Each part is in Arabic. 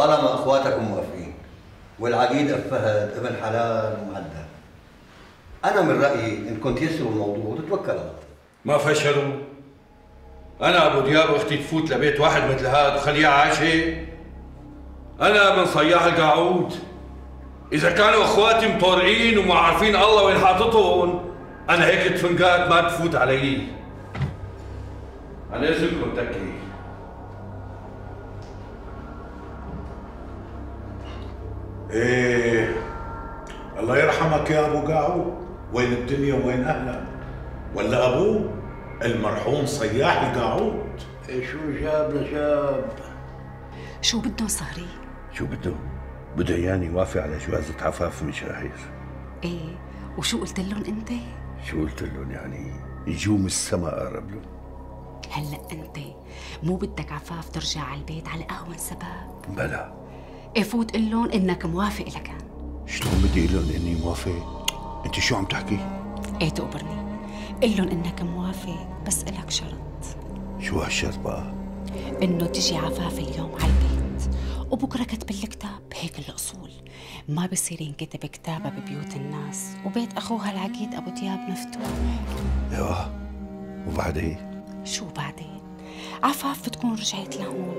طالما أخواتكم موافقين. والعقيد فهد ابن حلال ومعدل أنا من رأيي انكم تيسروا الموضوع وتتوكلوا على ما فشلوا؟ أنا أبو دياب وأختي تفوت لبيت واحد مثل هذا وخليها عايشة. أنا من صياح القاعود. إذا كانوا أخواتي مطورعين وما عارفين الله وين حاططهم أنا هيك تفنقات ما تفوت علي. أنا اذنكم تكي. إيه. الله يرحمك يا أبو قاعود وين الدنيا وين اهلك ولا ابوه المرحوم صياح القاعود إيه شو جاب لشاب شو بدهم صهري؟ شو بده؟ بده إياني يوافق على جوازة عفاف من شاهير إيه وشو قلت لهم أنت؟ شو قلت لهم يعني؟ يجوا من السما قرب له هلأ أنت مو بدك عفاف ترجع على البيت على اهون سبب؟ بلا إيه فوت قل لهم إنك موافق لكان شلون بدي أقول لهم إني موافق؟ أنت شو عم تحكي؟ إيه تقبرني قل لهم إنك موافق بس إلك شرط شو هالشرط بقى؟ إنه تجي عفاف اليوم على البيت وبكرة كتب الكتاب هيك الأصول ما بصير ينكتب كتابها ببيوت الناس وبيت أخوها العقيد أبو دياب مفتوح أيوه وبعدين؟ شو بعدين عفاف بتكون رجعت لهون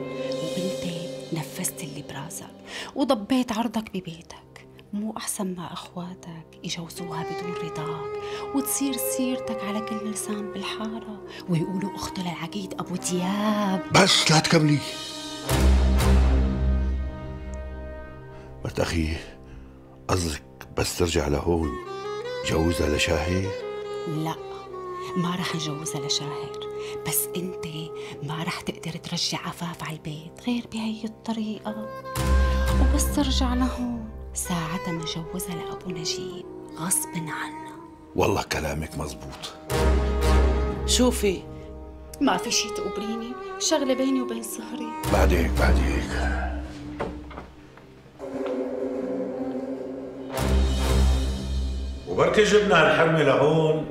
وانت نفذت اللي براسك وضبيت عرضك ببيتك. مو أحسن ما أخواتك يجوزوها بدون رضاك وتصير سيرتك على كل لسان بالحارة ويقولوا أخته للعقيد أبو دياب. بس لا تكملي. مرت أخي قصدك بس ترجع لهون جوزها لشاهير؟ لا ما رح نجوزها لشاهر. بس انت ما رح تقدر ترجع عفاف على البيت غير بهي الطريقة. وبس ترجع لهون. ساعتها منجوزها لأبو نجيب غصب عنا والله كلامك مزبوط. شوفي ما في شي تقبريني شغلة بيني وبين صهري بعد هيك بعد هيك. وبركي جبنا هالحرمه لهون.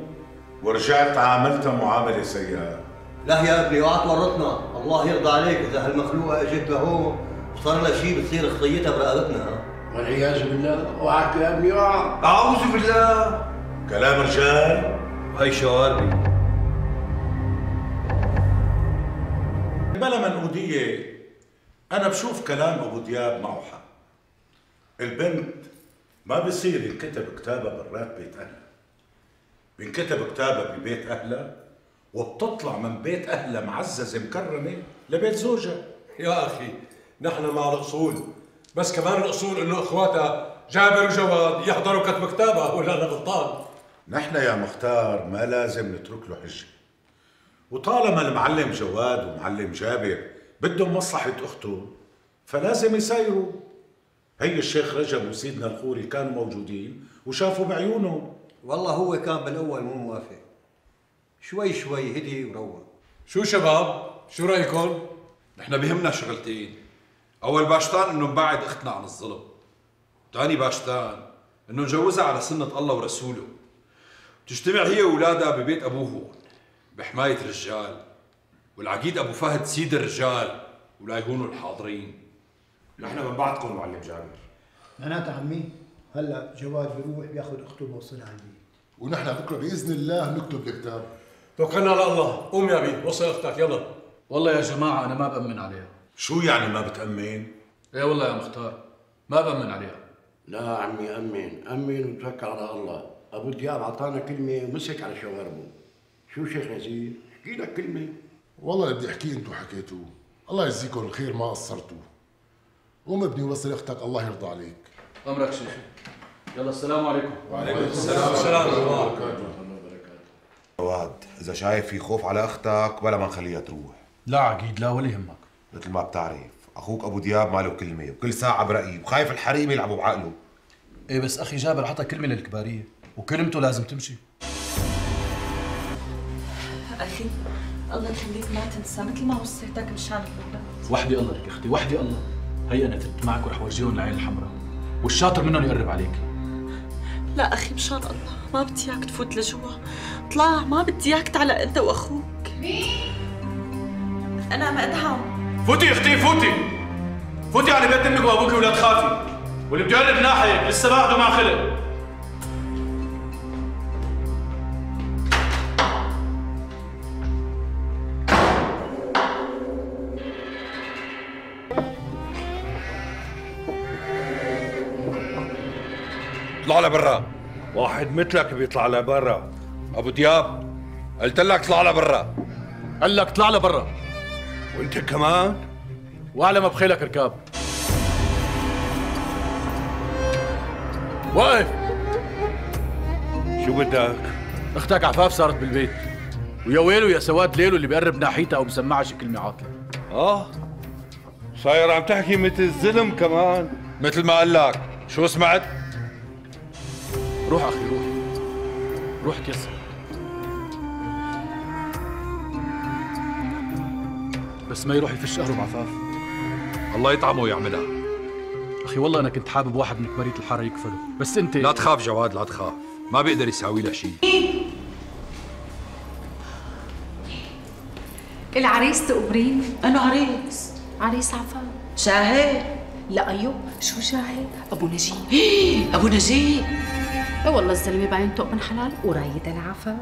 ورجعت عاملتها معاملة سيئة. لا يا ابني اوعى تورطنا. الله يرضى عليك. إذا هالمخلوقة إجت لهون وصار لها شيء بتصير خطيتها برقبتنا. ها والعياذ بالله. اوعك يا ابني اوعى أعوذ بالله. كلام رجال؟ هاي شواربي بلا منقودية أنا بشوف كلام أبو دياب معه حق البنت ما بصير ينكتب كتابها برات بيت أهلها بينكتب كتابها ببيت أهلها وبتطلع من بيت أهلها معززة مكرمة لبيت زوجها. يا أخي نحن مع الاصول بس كمان الاصول إنه إخواتها جابر وجواد يحضروا كتب كتابها ولا أنا غلطان؟ نحن يا مختار ما لازم نترك له حجة. وطالما المعلم جواد ومعلم جابر بدهم مصلحة أخته فلازم يسايروا. هي الشيخ رجب وسيدنا الخوري كانوا موجودين وشافوا بعيونهم والله هو كان بالأول مو موافق. شوي شوي هدي وروق. شو شباب؟ شو رأيكم؟ نحن بهمنا شغلتين. أول باشتان إنه نبعد اختنا عن الظلم. ثاني باشتان إنه نجوزها على سنة الله ورسوله. تجتمع هي واولادها ببيت أبوه هون بحماية رجال والعقيد أبو فهد سيد الرجال ولا يهونوا الحاضرين. نحن من بعدكم معلم جابر. معناتها عمي هلا جواد بيروح بياخذ اخته بوصلها على البيت ونحن بكرة بإذن الله نكتب الكتاب. توكلنا على الله. قوم يا بي وصل أختك يلا. والله يا جماعة أنا ما بأمن عليها. شو يعني ما بتأمن؟ إيه والله يا مختار ما بأمن عليها. لا عمي أمن أمن وتوكل على الله. أبو دياب أعطانا كلمة مسك على شواربه شو شيخ نزير احكي لك كلمة. والله اللي بدي أحكيه أنتم حكيتوه. الله يجزيكم الخير ما قصرتوا قوم ابني وصل أختك الله يرضى عليك. أمرك شيخي يلا السلام عليكم. وعليكم السلام السلام. عليكم جواد إذا شايف في خوف على أختك بلا ما نخليها تروح. لا عقيد لا ولا يهمك مثل ما بتعرف أخوك أبو دياب ما له كلمة وكل ساعة برايي وخايف الحريم يلعبوا بعقله. إيه بس أخي جابر عطى كلمة للكبارية وكلمته لازم تمشي. أخي الله يخليك ما تنسى مثل ما وصيتك مشان الأولاد وحدي الله لك أختي وحدي الله. هي أنا فت معك ورح ورجيهم العين الحمراء. والشاطر منهم يقرب عليك. لا أخي مشان الله. ما بدي إياك تفوت لجوا. طلع ما بدي إياك تعلق أنت وأخوك. مين؟ أنا مدحم فوتي أختي فوتي. فوتي على بيت أمك وأبوك ولا تخافي واللي بده يقرب ناحيك لسه بعده مع خلق. اطلع لبرا. واحد مثلك بيطلع لبرا. أبو دياب قلت لك اطلع لبرا. قال لك اطلع لبرا. وأنت كمان؟ واعلى ما بخيلك ركاب. واقف. شو بدك؟ أختك عفاف صارت بالبيت. ويا ويله يا سواد ليله اللي بيقرب ناحيتها أو بسمعها شي كلمه عاطلة. آه. صاير عم تحكي مثل الزلم كمان. مثل ما قال لك. شو سمعت؟ روح أخي روح. روح تيسر بس ما يروح يفش قهره بعفاف الله يطعمه ويعملها. أخي والله أنا كنت حابب واحد من كبارية الحارة يكفله. بس أنت لا تخاف جواد لا تخاف. ما بيقدر يساوي لها شيء. العريس تقبرين أنو عريس. عريس عفاف شاهد لا أيوه شو شاهد أبو نجيب. أبو نجيب. اي والله الزلمة باين توق من حلال ورايد العفاف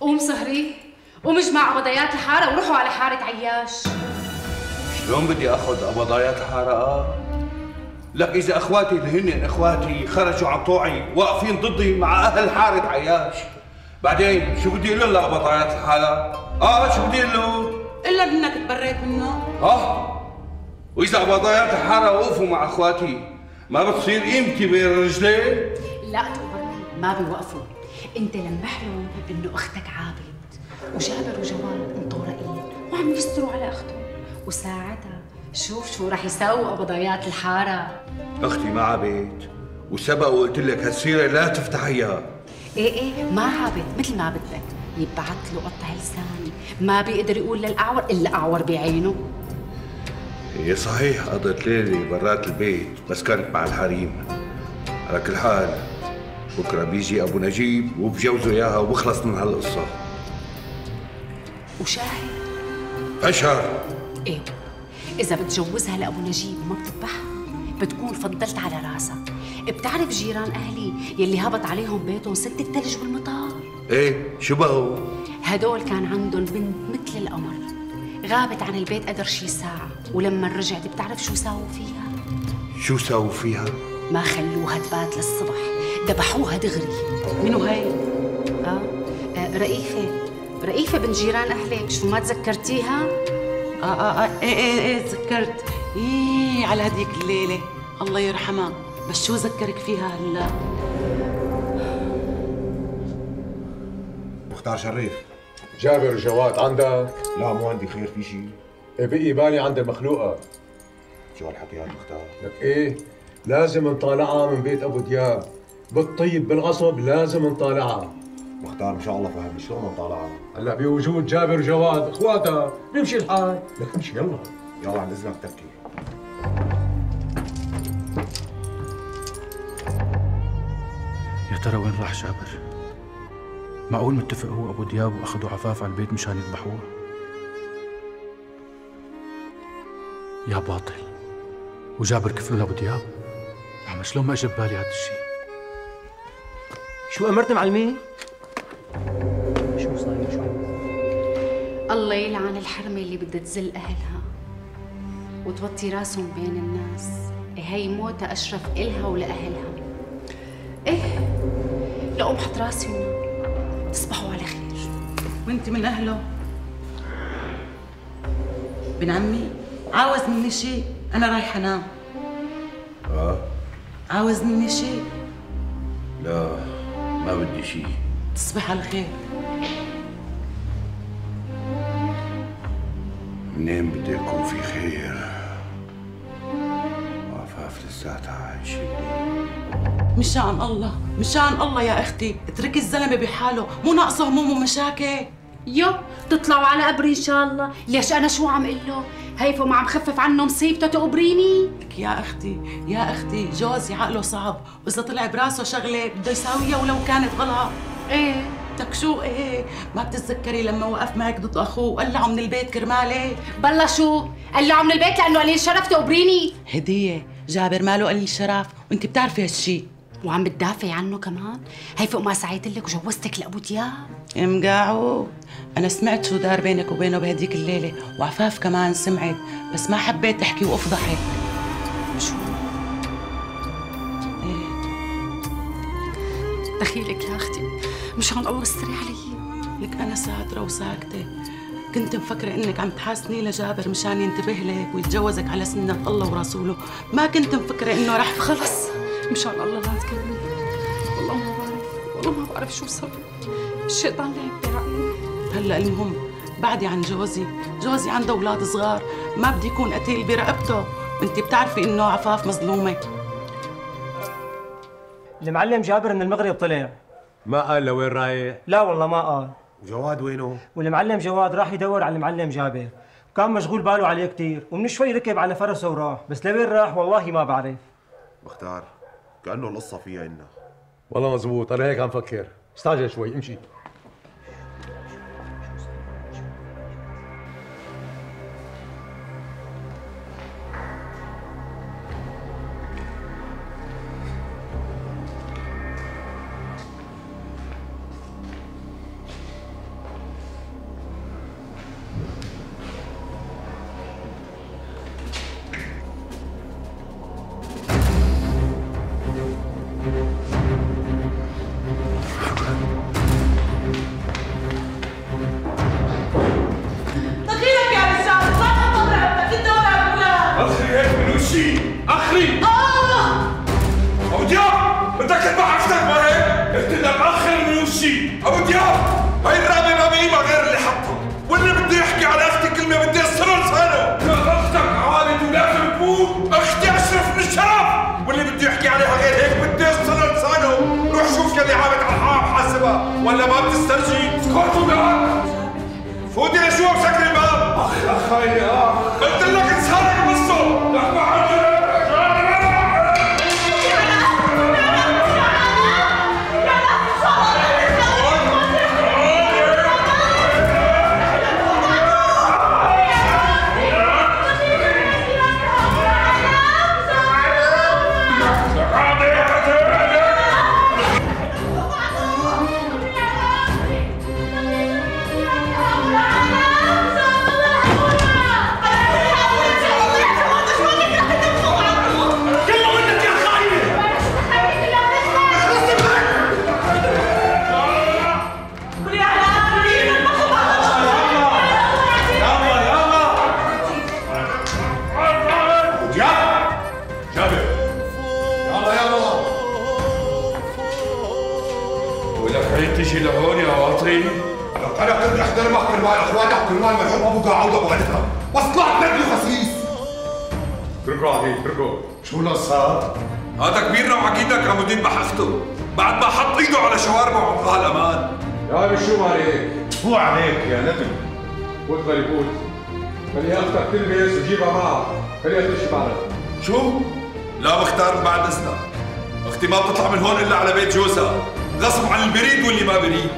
قوم سهري قوم اجمع قضيات الحارة وروحوا على حارة عياش. شلون بدي آخذ قبضايات الحاره آه؟ لك إذا أخواتي اللي هن أخواتي خرجوا عن طوعي واقفين ضدي مع أهل حاره عياش بعدين شو بدي أقول لهم لقبضايات الحاره؟ آه شو بدي أقول لهم؟ إلا إنك تبريت منه آه وإذا قبضايات الحاره وقفوا مع أخواتي ما بتصير قيمتي بين رجلين؟ لا تقبرني ما بيوقفوا أنت لمح لهم إنه أختك عابد وجابر وجواد انطورقين وعم يستروا على اختهم وساعتها شوف شو رح يساووا قبضايات الحارة. أختي ما عبيت وسبق وقلت لك هالسيرة لا تفتحيها إيه إيه ما عابد مثل ما بدك. يبعث له قطع لسان ما بيقدر يقول للأعور إلا أعور بعينه. هي صحيح قضت ليلة برات البيت بس كانت مع الحريم. على كل حال بكرة بيجي أبو نجيب وبجوزه إياها وبخلص من هالقصة. وشاهد. أشهر. إيه. إذا بتجوزها لأبو نجيب وما بتذبحها بتكون فضلت على رأسك بتعرف جيران أهلي يلي هبط عليهم بيتهم ست الثلج والمطار إيه شو بقوا؟ هدول كان عندهم بنت مثل القمر غابت عن البيت قدر شي ساعة ولما رجعت بتعرف شو ساووا فيها؟ شو ساووا فيها؟ ما خلوها تبات للصبح ذبحوها دغري منو هي؟ آه. آه رئيفة رئيفة بنت جيران أهلك شو ما تذكرتيها؟ آه آه آه إيه إيه إيه تذكرت. إيه على هديك الليلة. الله يرحمها. بس شو ذكرك فيها هلا؟ مختار شريف. جابر وجواد عندك؟ لا مو عندي خير في شيء بقي بالي عند المخلوقة. شو هالحكي هاد مختار؟ لك إيه؟ لازم نطالعها من بيت أبو دياب. بالطيب بالغصب لازم نطالعها. مختار إن شاء الله فهمني شلون نطالعها هلا بوجود جابر وجواد اخواتها بيمشي الحال لك امشي يلا يلا عن إذنك تبكي يا ترى وين راح جابر؟ معقول متفق هو أبو دياب وأخذوا عفاف على البيت مشان يذبحوها؟ يا باطل وجابر كفلوا لأبو دياب؟ عم شلون ما اجى ببالي هذا الشيء؟ شو امرت معلمي؟ الله يلعن الحرمة اللي بدها تذل أهلها وتوطي راسهم بين الناس. هي موتة أشرف إلها ولأهلها. إيه؟ لقوم حط راسي ونام تصبحوا على خير. وأنت من أهله؟ بن عمي؟ عاوز مني شيء؟ أنا رايحة أنام. آه. عاوز مني شيء؟ لا ما بدي شيء. تصبح على خير. منين بده يكون في خير عفاف لساتها عايشة مشان الله مشان الله يا أختي. اتركي الزلمة بحاله. مو ناقصه هموم ومشاكل. يو تطلعوا على قبري إن شاء الله. ليش أنا شو عم أقول له هيفا ما عم خفف عنه مصيبته تقبريني لك يا أختي يا أختي جوزي عقله صعب. وإذا طلع براسه شغلة بده يساويها ولو كانت غلط. إيه. لك شو إيه؟ ما بتتذكري لما وقف معك ضد أخوه وقلعه من البيت كرمالي بلا شو؟ قلعه من البيت لأنه قليل شرف تقبريني. هدية جابر ماله قليل شرف وأنت بتعرفي هالشي. وعم بتدافعي عنه كمان؟ هي فوق ما سعيت لك وجوزتك لأبو دياب. مقاعو أنا سمعت شو دار بينك وبينه بهديك الليلة وعفاف كمان سمعت بس ما حبيت تحكي وافضحك شو؟ دخيلك يا أختي. مشان الله استري علي. لك أنا ساتره وساكتة. كنت مفكرة إنك عم تحاسني لجابر مشان ينتبه لك ويتجوزك على سنة الله ورسوله، ما كنت مفكرة إنه رح خلص. مشان الله لا تكلمني. والله ما بعرف. والله ما بعرف شو صار. الشيطان لعب بعقلي هلأ المهم بعدي عن جوزي، جوزي عنده أولاد صغار، ما بدي يكون قتيل برقبته، وأنت بتعرفي إنه عفاف مظلومة. المعلم جابر من المغرب طلع. ما قال لوين رايح؟ لا والله ما قال. جواد وينه؟ والمعلم جواد راح يدور على المعلم جابر. كان مشغول باله عليه كثير ومن شوي ركب على فرسه وراح. بس لوين راح؟ والله ما بعرف. مختار كأنه القصة فيها إنا والله مزبوط أنا هيك عم فكر. استعجل شوي امشي. ولا ما بتسترجي؟ اسكت ولاد فوتي لشو مسكر الباب اخ اخ يا. قلت لك انسحرك بصه لك صار؟ هذا كبيرنا وعقيدك عم بده يذبح اخته بعد ما حط إيده على شواربه وعطاها الامان يا أبي شو عليك؟ شو عليك يا ندم؟ فوت غريب فوت خلي أختك تلبس وجيبها معها خليها تمشي معنا شو؟ لا مختار بعد إذنك. أختي ما بتطلع من هون إلا على بيت جوزها. غصب عن البريد واللي ما بريد.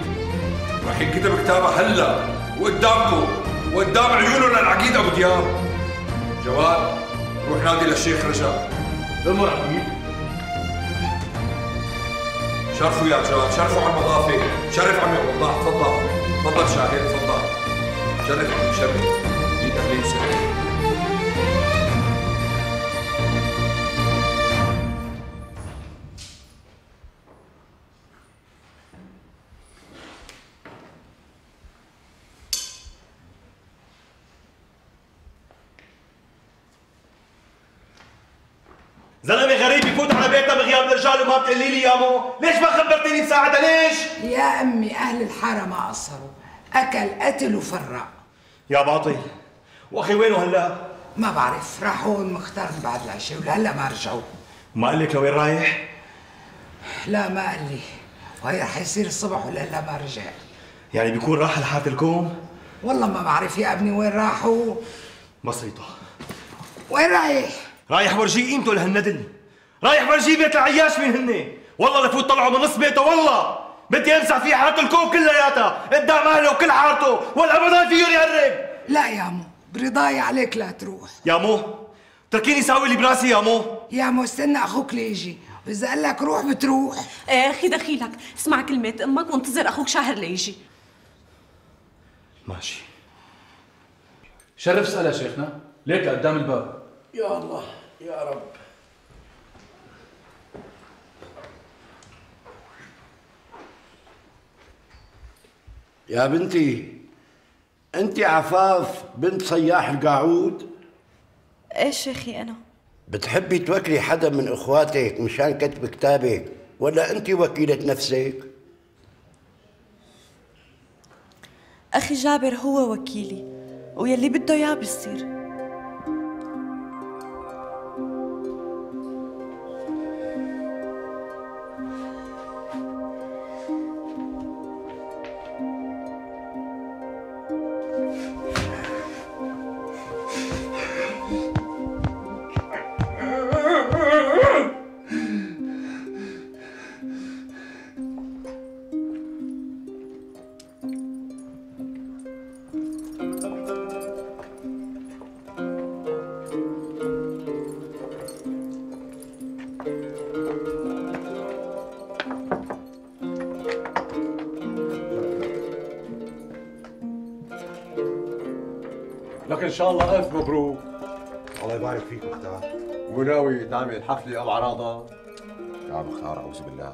رح ينكتب كتابها هلا وقدامكم وقدام عيونه للعقيد أبو دياب. جواد روح نادي للشيخ رجاء أمر شرفوا يا جواد شرفوا على المضافة شرف عمي والله تفضل تفضل شاهد تفضل. شرف عمي شرف ايد أهلي وسهلين قصروا أكل قتل وفرق يا باطل. وأخي وينه هلأ؟ ما بعرف راحوا مختار بعد العشاء ولهلا ما رجعوا. ما قال لك لوين رايح؟ لا ما قال لي. وهي رح يصير الصبح ولهلا ما رجع. يعني بيكون راح لحافلكم والله ما بعرف يا أبني وين راحوا. مصريطه وين رايح؟ رايح ورجيه قيمته لهالندل رايح ورجيه بيت العياش مين هن والله لفوت طلعوا من نص بيته والله. بدي امسح فيه حالته الكون كلياتها قدام أهله وكل حارته ولا ابدا فيه يقرب لا يا مو برضاي عليك لا تروح. يا مو تركيني ساوي اللي براسي يا مو. يا مو استنى أخوك ليجي واذا قال لك روح بتروح. إيه أخي دخيلك اسمع كلمة أمك وانتظر أخوك شاهر ليجي ماشي. شرف اسألها شيخنا. ليك قدام الباب. يا الله يا رب. يا بنتي أنت عفاف بنت صياح القاعود؟ إيه شيخي أنا؟ بتحبي توكلي حدا من إخواتك مشان كتب كتابك ولا أنت وكيلة نفسك؟ أخي جابر هو وكيلي ويلي بده إياه بيصير. إن شاء الله ألف مبروك. الله يبارك فيك مختار وناوي تعمل حفلة أو عراضه يا مختار أعوذ بالله.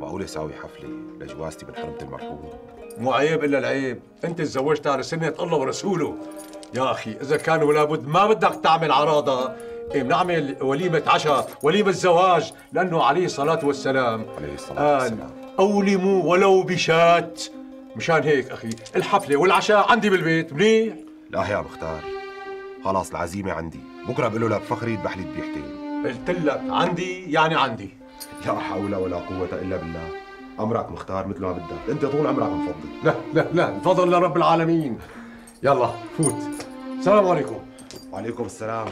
معقول اساوي حفلة لجوازتي من حرمة المرحوم؟ مو عيب إلا العيب. أنت تزوجت على سنة الله ورسوله. يا أخي إذا كان ولا بد ما بدك تعمل عراضه إيه بنعمل وليمة عشاء وليمة زواج لأنه عليه الصلاة والسلام. عليه الصلاة والسلام. أولموا ولو بشات مشان هيك أخي الحفلة والعشاء عندي بالبيت منيح؟ لا يا مختار. خلاص العزيمة عندي. بكرة بقول له لك فخري يذبح لي ذبيحتين. قلت لك عندي يعني عندي. لا حول ولا قوة إلا بالله. أمرك مختار مثل ما بدك. أنت طول عمرك مفضل. لا لا لا. الفضل لرب العالمين. يلا فوت. السلام عليكم. وعليكم السلام.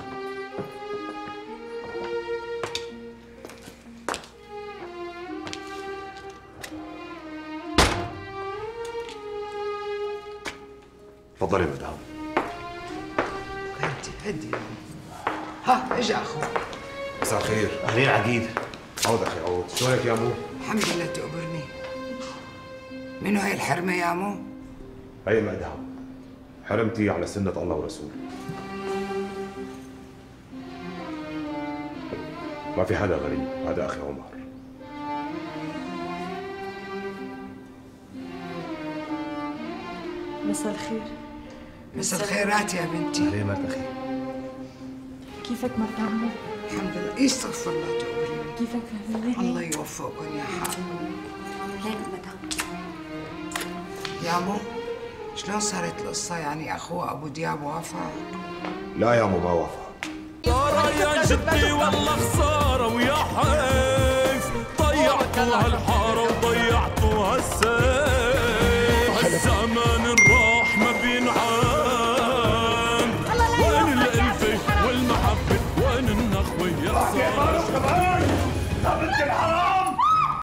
تفضلي مدام. هدي هدي ها اجا أخوك مساء الخير. أهلين عقيد. عود أخي عود. شلونك يا مو؟ الحمد لله تقبرني منو هاي الحرمة يا مو هي مدام حرمتي على سنة الله ورسوله. ما في حدا غريب. هذا أخي عمر. مساء الخير. مساء الخيرات يا بنتي. اهلين مرت أخي كيفك مرت عمو؟ الحمد لله. يستغفر الله تقبرني كيفك فهميني؟ الله يوفقكم يا حال ليك مدام. يا مو شلون صارت القصة؟ يعني أخوه أبو دياب وافق؟ لا يا مو ما وافق يا جدي والله خسارة ويا حيف. ضيعتوا هالحارة وضيعتوا هالسيف